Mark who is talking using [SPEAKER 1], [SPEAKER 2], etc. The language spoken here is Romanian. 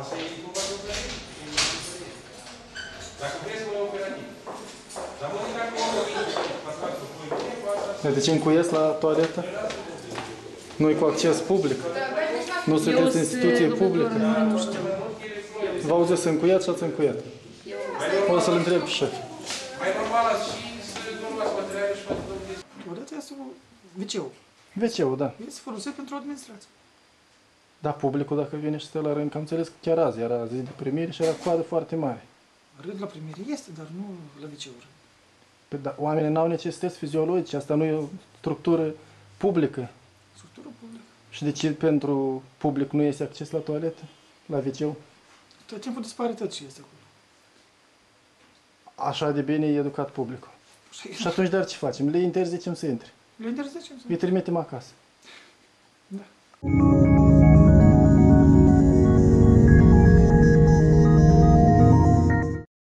[SPEAKER 1] Asta e cumva de operativ. Dacă vreți, mă operativ. Dar mă zic mă vin, pasați-o voi, la toaletă? nu e cu acces public? Nu sunteți instituție publică? V-au zis încuiat și ați încuiat. O să-l întreb pe șef. Mai normal ați și să nu materiale și față domnul.
[SPEAKER 2] Odată ia să... Veceu.
[SPEAKER 1] Veceu, da.
[SPEAKER 2] E să folosit pentru administrație.
[SPEAKER 1] Da, publicul dacă vine și stă la rând, că am înțeles că chiar azi era zi de primire și era coadă foarte mare.
[SPEAKER 2] Rând la primire este, dar nu la wc-uri.
[SPEAKER 1] Păi, da, oamenii n-au necesități fiziologice, asta nu e o structură publică.
[SPEAKER 2] Structură publică.
[SPEAKER 1] Și de ce pentru public nu este acces la toaletă? La wc
[SPEAKER 2] Tot timpul dispare tot ce este acolo.
[SPEAKER 1] Așa de bine e educat publicul.
[SPEAKER 2] Și Și
[SPEAKER 1] atunci, dar ce facem? Le interzicem să intre.
[SPEAKER 2] le interzicem să... Îi
[SPEAKER 1] trimitem acasă.
[SPEAKER 2] Da.